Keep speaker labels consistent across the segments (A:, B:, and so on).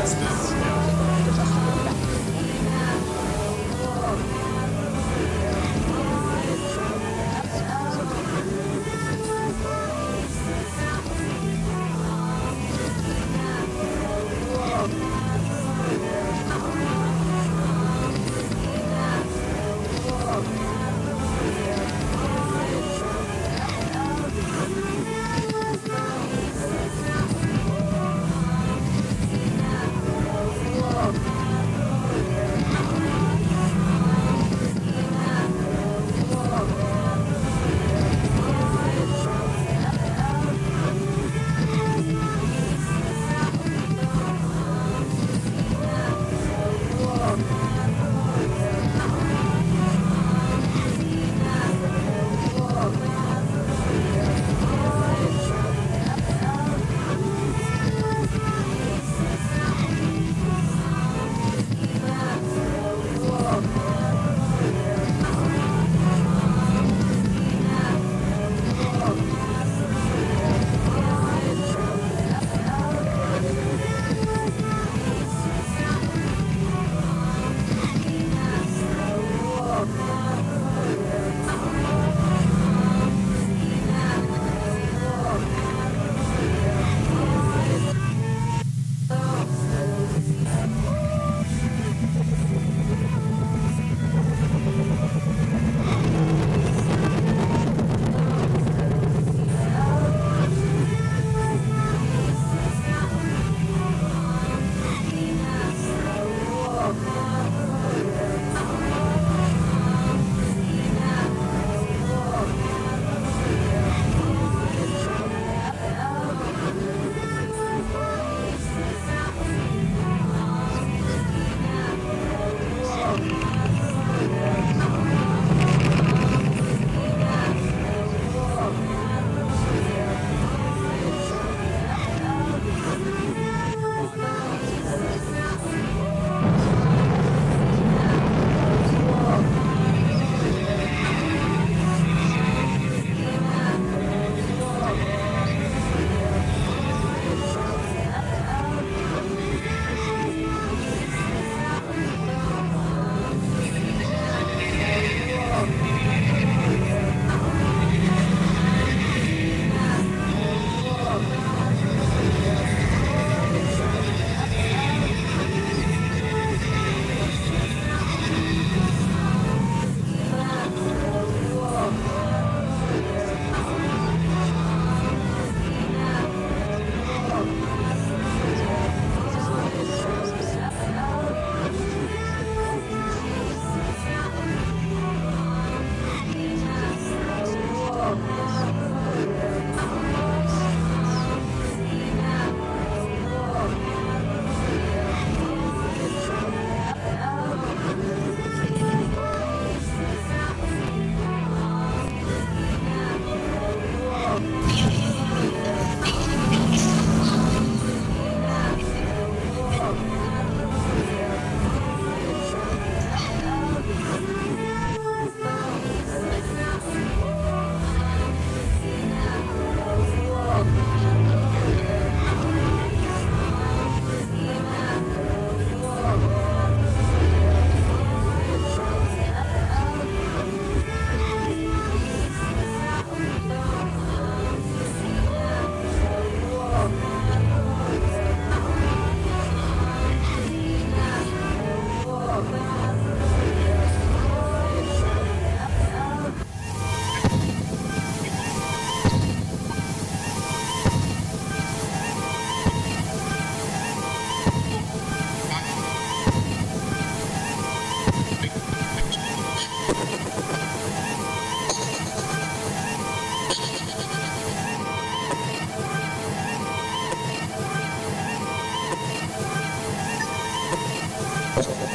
A: That's the
B: 好丑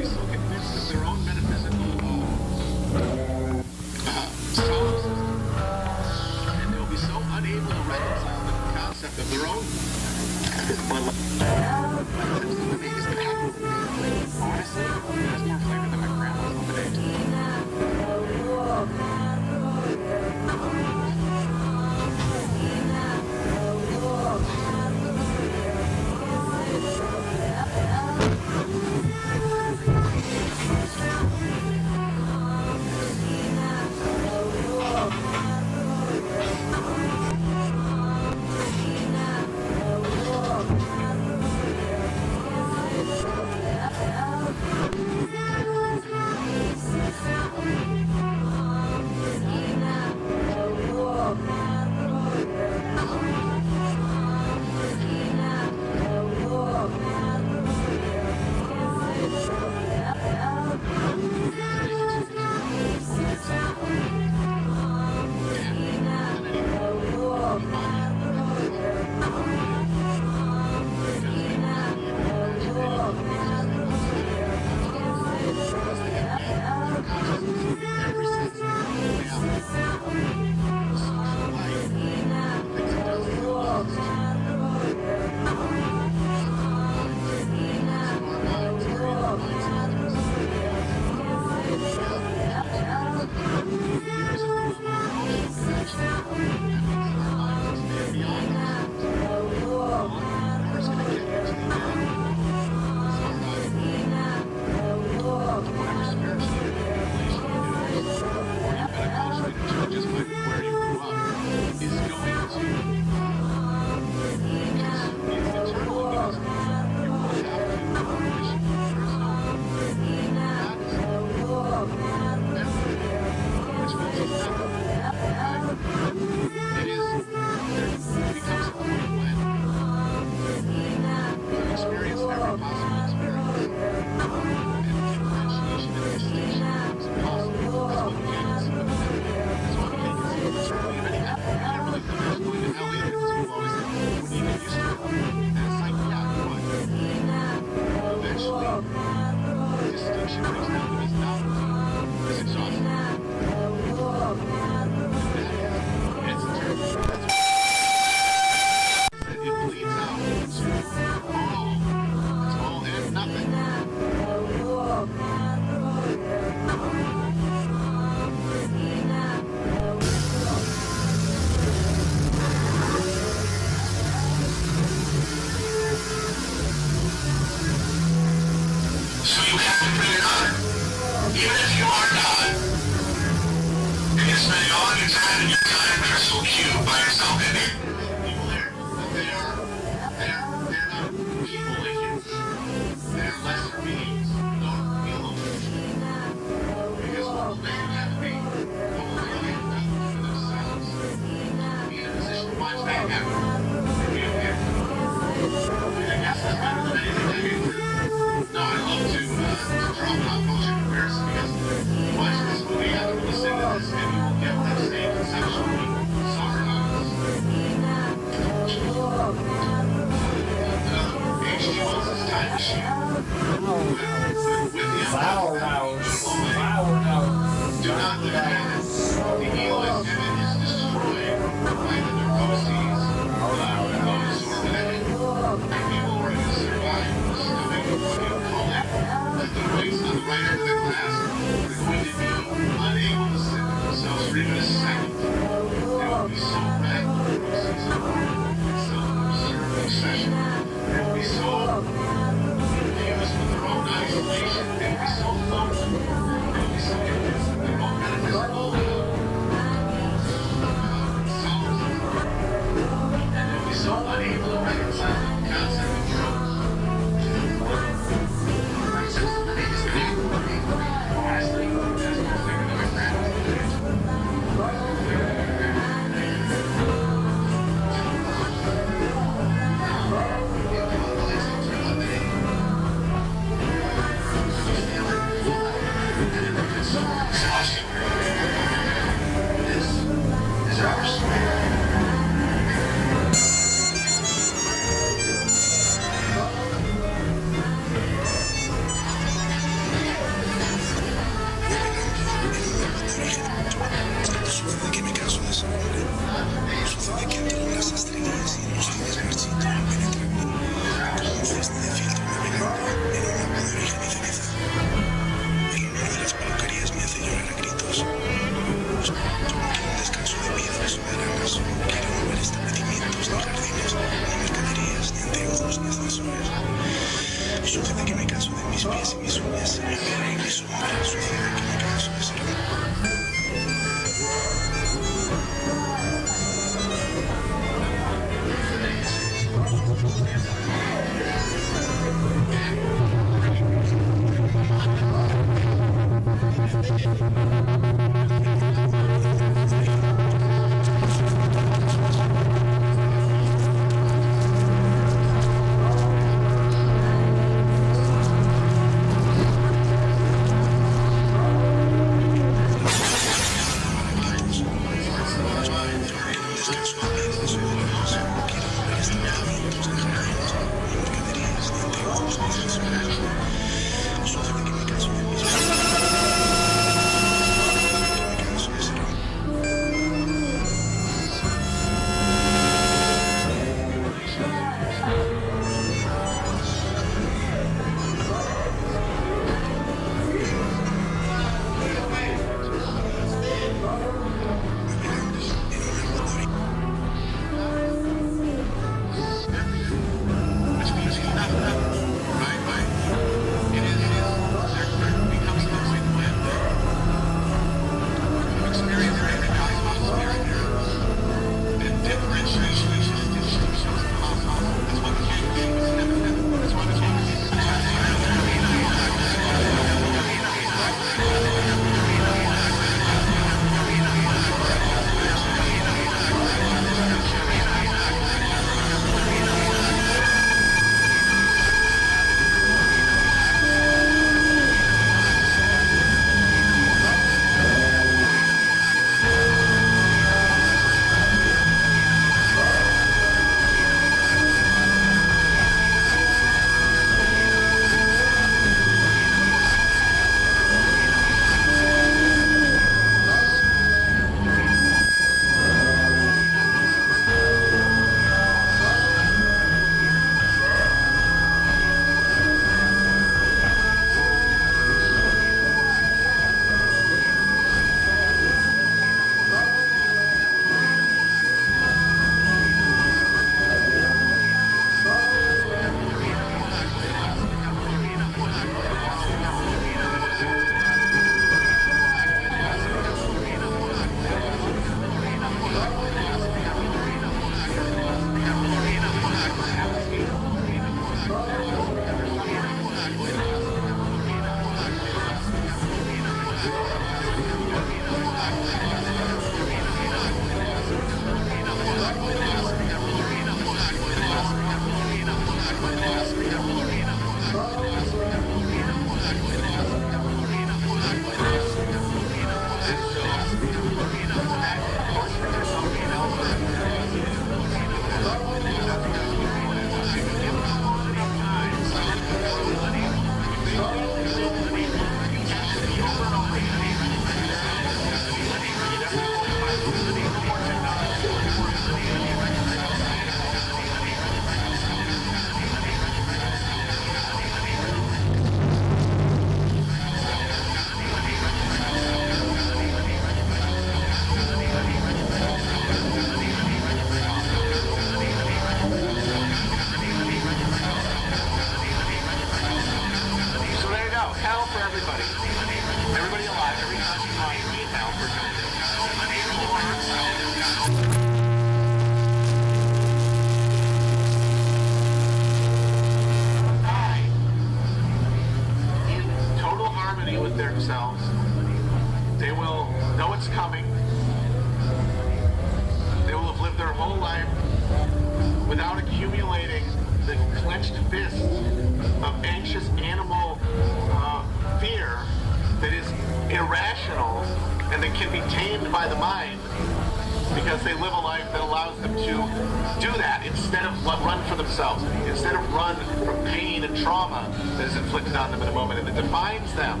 B: run for themselves, instead of run from pain and trauma that is inflicted on them in a moment and it defines them.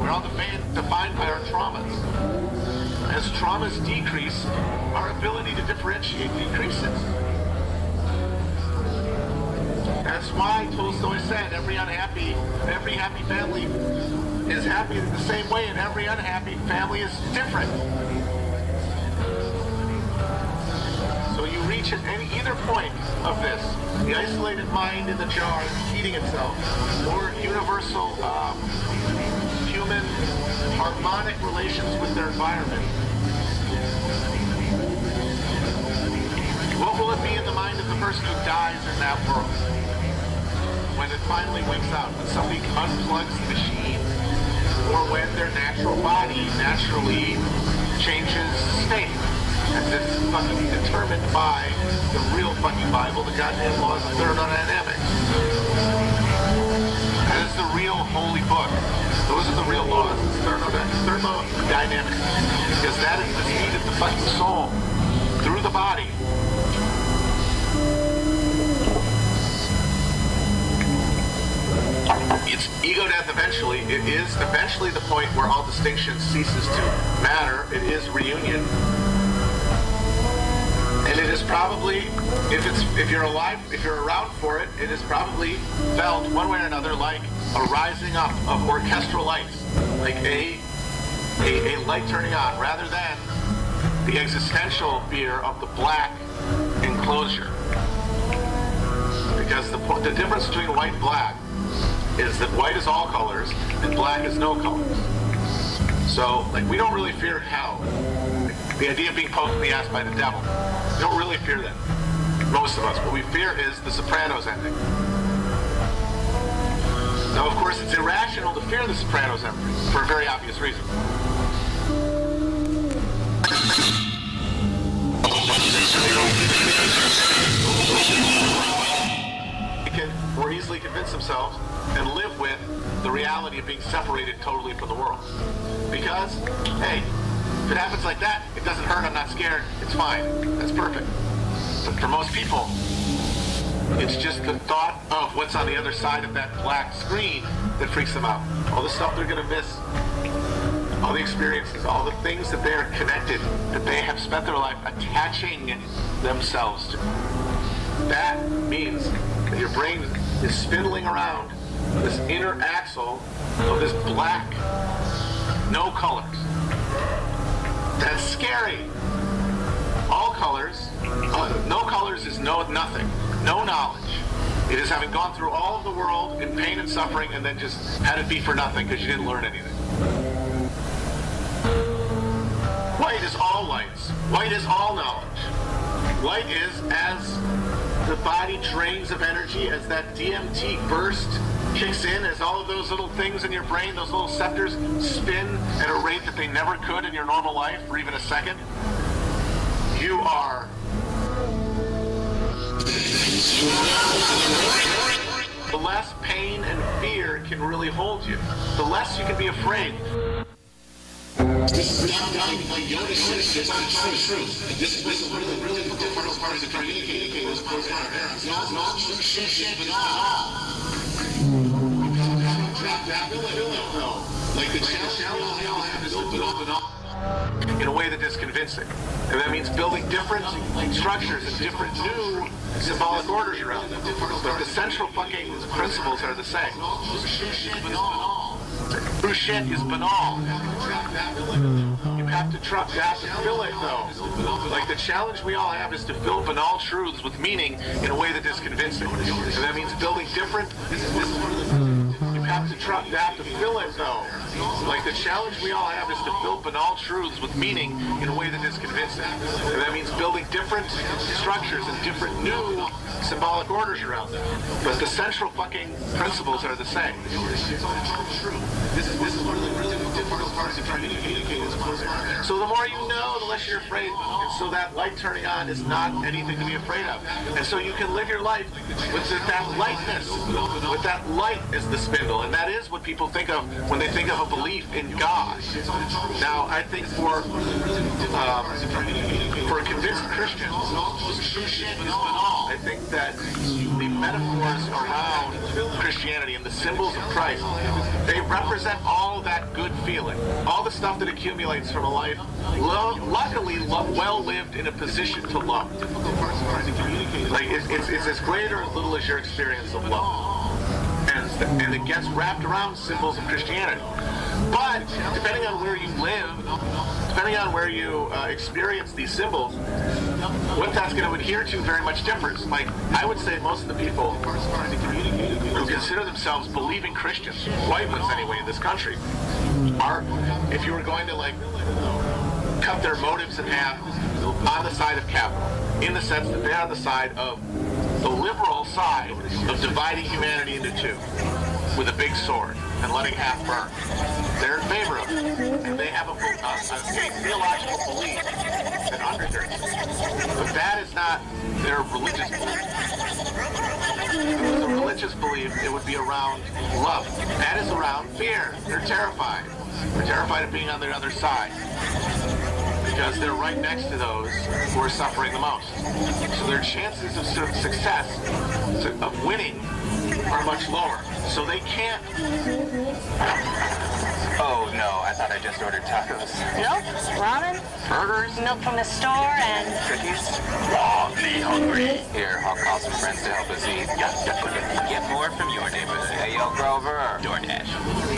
B: We're all defined, by our traumas. As traumas decrease, our ability to differentiate decreases. That's why Tolstoy said every unhappy, every happy family is happy in the same way and every unhappy family is different. Reach at any either point of this, the isolated mind in the jar eating itself, or universal um, human harmonic relations with their environment. What will it be in the mind of the person who dies in that world? When it finally wakes out, when somebody unplugs the machine, or when their natural body naturally changes state it's fucking determined by the real fucking Bible, the goddamn laws of thermodynamics. That is the real holy book. Those are the real laws. Thermodynamics. Because that is the seed of the fucking soul through the body. It's ego death eventually. It is eventually the point where all distinction ceases to matter. It is reunion probably if it's if you're alive if you're around for it it is probably felt one way or another like a rising up of orchestral lights like a a, a light turning on rather than the existential fear of the black enclosure. Because the, the difference between white and black is that white is all colors and black is no colors. So like we don't really fear hell the idea of being poked in the ass by the devil. We don't really fear that. Most of us. What we fear is the Sopranos ending. Now, of course, it's irrational to fear the Sopranos ending for a very obvious reason. They can more easily convince themselves and live with the reality of being separated totally from the world. Because, hey, if it happens like that, it doesn't hurt, I'm not scared, it's fine. That's perfect. But for most people, it's just the thought of what's on the other side of that black screen that freaks them out. All the stuff they're going to miss, all the experiences, all the things that they're connected, that they have spent their life attaching themselves to. That means that your brain is spindling around this inner axle of this black, no colors. That's scary. All colors, uh, no colors is no nothing, no knowledge. It is having gone through all of the world in pain and suffering and then just had it be for nothing because you didn't learn anything. White is all lights. White is all knowledge. White is as the body drains of energy, as that DMT burst kicks in as all of those little things in your brain, those little sectors spin at a rate that they never could in your normal life for even a second. You are the less pain and fear can really hold you. The less you can be afraid.
C: This is my Yoda the truth. This is really, really difficult part of with those parents. Not, not true shit, but all.
B: In a way that is convincing. And that means building different structures and different new symbolic orders around them. But the central fucking principles are the same. True shit is banal. You have to you have to fill it though. Like the challenge we all have is to fill banal truths with meaning in a way that is convincing. And that means building different. Have to try, you have to fill it though Like the challenge we all have is to build banal truths with meaning in a way that is convincing. And that means building different structures and different new symbolic orders around them. But the central fucking principles are the same.
C: This is this is one of the really difficult parts of trying to communicate is close our
B: So the more you know, the less you're afraid. And so that light turning on is not anything to be afraid of. And so you can live your life with that lightness, with that light as the spindle. And that is what people think of when they think of a belief in God. Now, I think for um, for convinced Christian, I think that the metaphors around Christianity and the symbols of Christ, they represent all that good feeling, all the stuff that accumulates from a life, lo- luckily lo- well lived in a position to love. Like it's, it's, it's as great or as little as your experience of love. And, it gets wrapped around symbols of Christianity. But depending on where you live, depending on where you uh, experience these symbols, what that's going to adhere to very much differs. Like I would say, most of the people who consider themselves believing Christians, white ones anyway, in this country, are, if you were going to like cut their motives in half, on the side of capital, in the sense that they're on the side of the liberal side of dividing humanity into two with a big sword and letting half burn. They're in favor of it. And they have a, a, a theological belief that undergirds it. But that is not their religious belief. If it was a religious belief, it would be around love. That is around fear. They're terrified. They're terrified of being on the other side because they're right next to those who are suffering the most. So their chances of su- success, of winning, are much lower. So they can't.
D: Oh no, I thought I just ordered tacos.
E: Nope, ramen,
D: Burgers?
E: milk from the store, and
D: Cookies? Oh, Rawly hungry. Here, I'll call some friends to help us eat. Yeah, yeah. Get more from your neighborhood. Hey, yo, Grover, or DoorDash.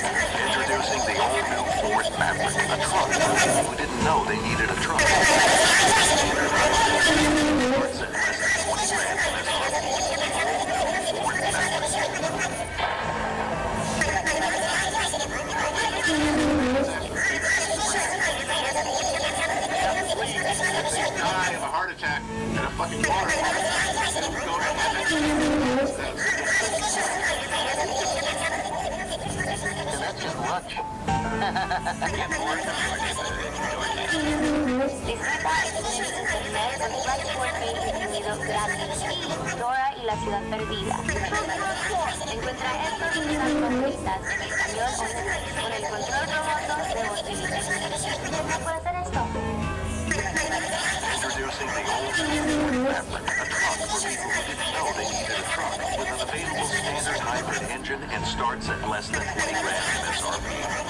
F: Introducing the all-new Ford Maverick, a truck who didn't know they needed a truck. Starts at less than 20 grand from MSRP. Ford Maverick.
B: die of a heart attack and a fucking water.
E: Dora y la ciudad perdida. Encuentra estos y tus apps favoritas en español o inglés con el control remoto de Bolivia. ¿Qué puede hacer esto?
F: Introducing the all-new Ford Maverick, a truck for people who didn't know they needed a truck. With an available standard hybrid engine and starts at less than 20 grand MSRP.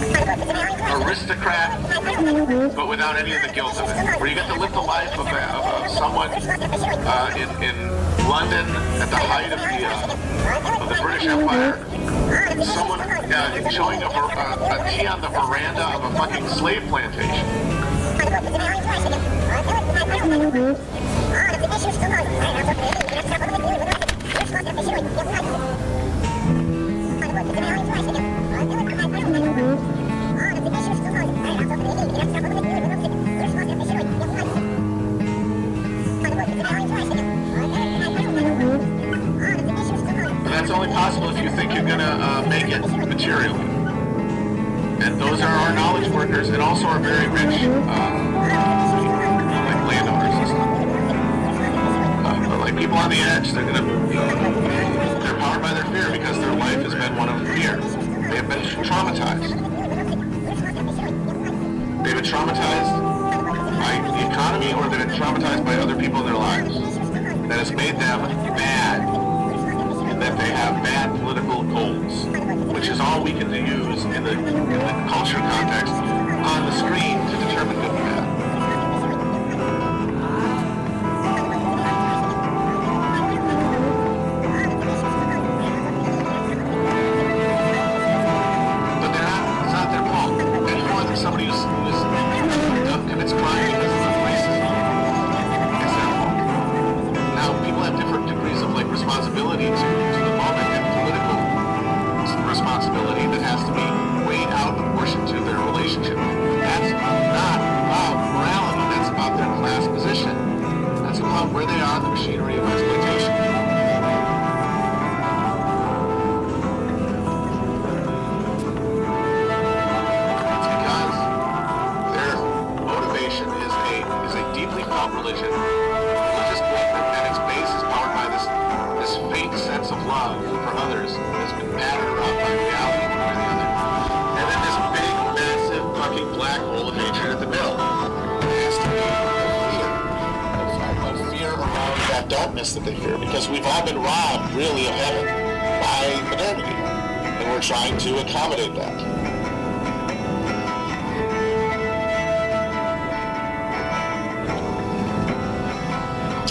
B: aristocrat, but without any of the guilt of it. Where you get to live the life of, a, of, someone uh, in, in London at the height of the, uh, of the British Empire. Someone enjoying a, uh, a tea on the veranda of a fucking slave plantation. Our very rich, uh, machinery of accommodate that.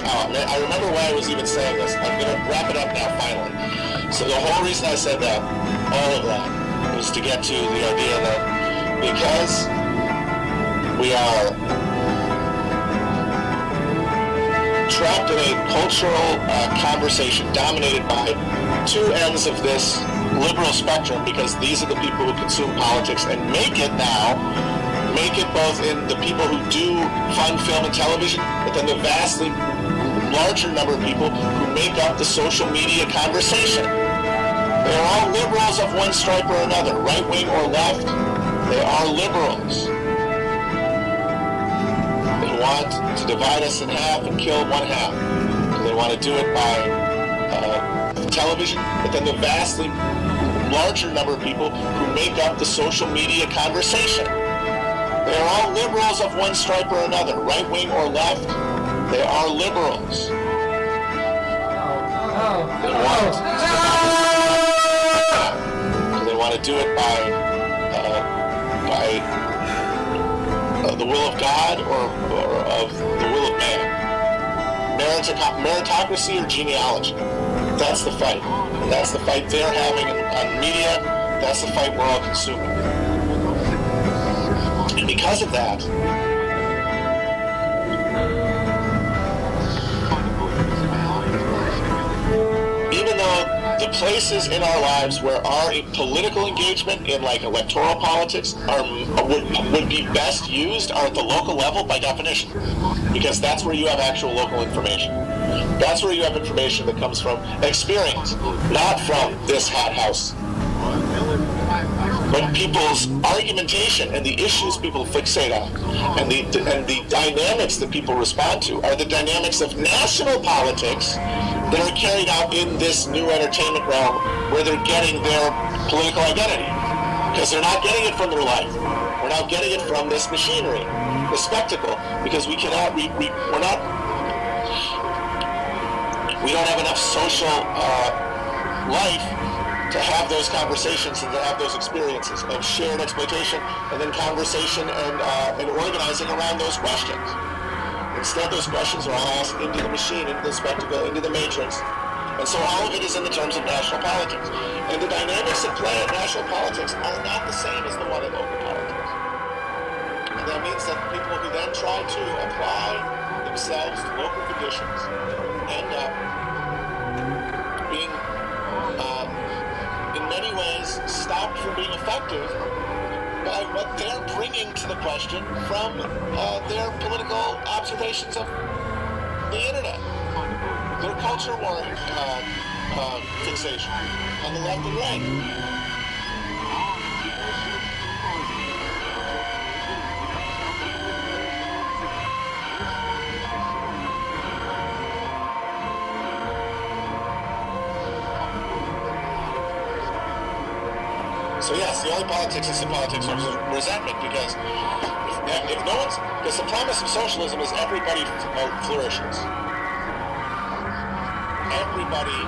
B: Oh, I remember why I was even saying this. I'm going to wrap it up now, finally. So the whole reason I said that, all of that, was to get to the idea that because we are trapped in a cultural uh, conversation dominated by two ends of this liberal spectrum, because these are the people who consume politics and make it now make it both in the people who do fun film and television, but then the vastly larger number of people who make up the social media conversation. They're all liberals of one stripe or another, right wing or left. They are liberals. Want to divide us in half and kill one half. They want to do it by uh, television, but then the vastly larger number of people who make up the social media conversation. They are all liberals of one stripe or another, right wing or left. They are liberals. They want to they want to do it by uh, by uh, the will of God or, or of the will of man. Meritoc- meritocracy or genealogy. That's the fight. And that's the fight they're having on media. That's the fight we're all consuming. And because of that, the places in our lives where our political engagement in like electoral politics are would, would be best used are at the local level by definition. Because that's where you have actual local information. That's where you have information that comes from experience not from this hothouse. But people's argumentation and the issues people fixate on and the and the dynamics that people respond to are the dynamics of national politics that are carried out in this new entertainment realm where they're getting their political identity because they're not getting it from their life we're not getting it from this machinery the spectacle because we cannot we, we we're not we don't have enough social uh, life to have those conversations and to have those experiences of shared exploitation and then conversation and, uh, and organizing around those questions. Instead, those questions are all asked into the machine, into the spectacle, into the matrix. And so all of it is in the terms of national politics. And the dynamics at play in national politics are not the same as the one in local politics. And that means that people who then try to apply themselves to local conditions end up being uh, in many ways stopped from being effective by what they're bringing to the question from uh, their political observations of the internet. Their culture war uh, uh, fixation on the left and right. Politics politics of resentment because if, if no one's, because the promise of socialism is everybody uh, flourishes. Everybody,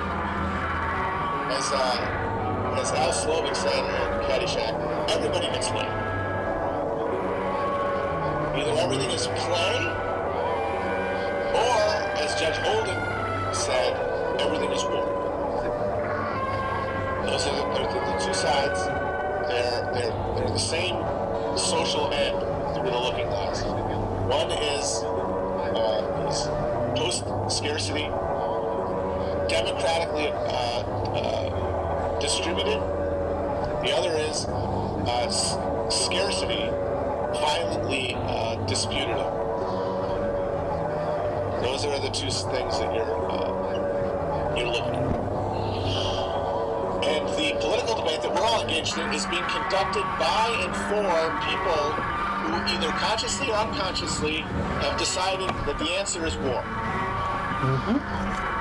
B: as uh, as Al Slovik said in Caddyshack, everybody gets laid. Either everything is play, or as Judge Holden said, everything is war. Those are the, the two sides the same social end through the looking glass. One is, uh, post-scarcity, democratically uh, uh, distributed. The other is uh, scarcity, violently uh, disputed. Those are the two things that you're, uh, you're looking at. That engaged in is being conducted by and for people who either consciously or unconsciously have decided that the answer is war. Even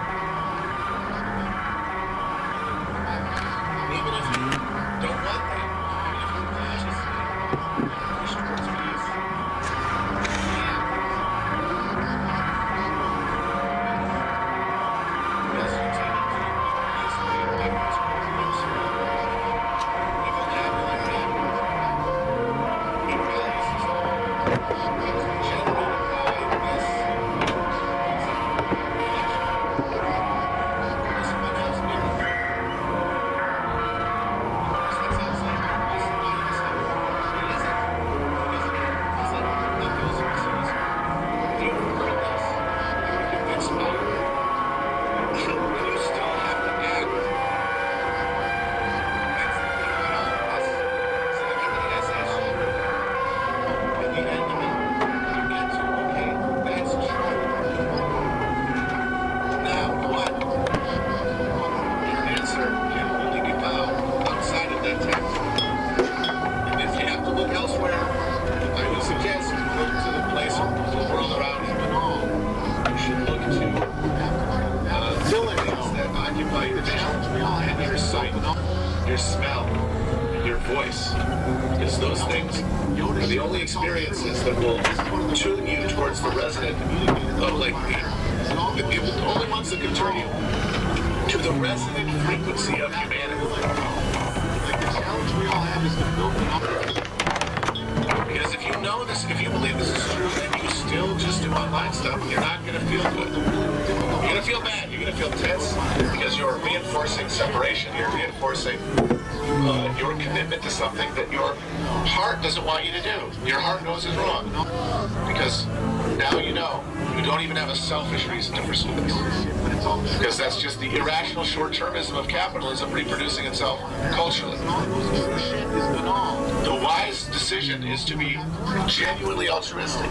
B: genuinely altruistic.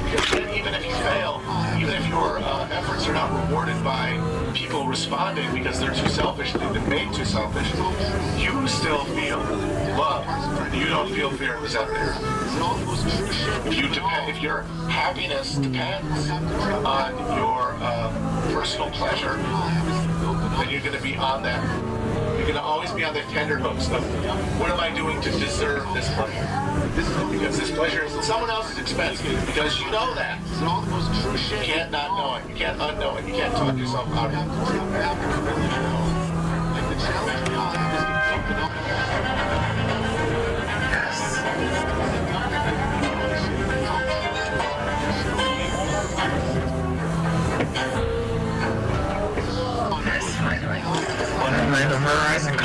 B: Even if you fail, even if your uh, efforts are not rewarded by people responding because they're too selfish, they've been made too selfish, you still feel love. You don't feel fear and resentment. If you depend, if your happiness depends on your um, personal pleasure, then you're going to be on that. Going to always be on the tender hooks of what am I doing to deserve this pleasure? Because this pleasure is at someone else's expense. Because you know that. It's all the most crucial. You can't not know it. You can't unknow it. You can't talk yourself out of it. Like the challenge is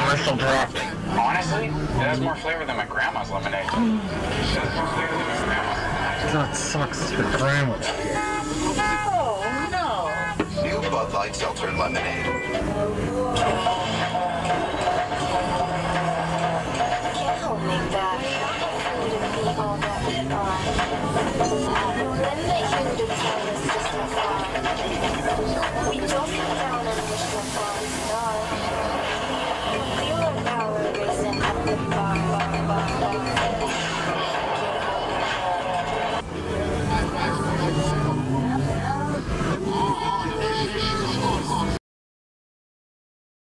G: Commercial drop.
D: Honestly, it has more flavor than my grandma's lemonade.
G: That sucks for grandma.
H: No, no.
F: New Bud Light Seltzer Lemonade. We don't come down and wish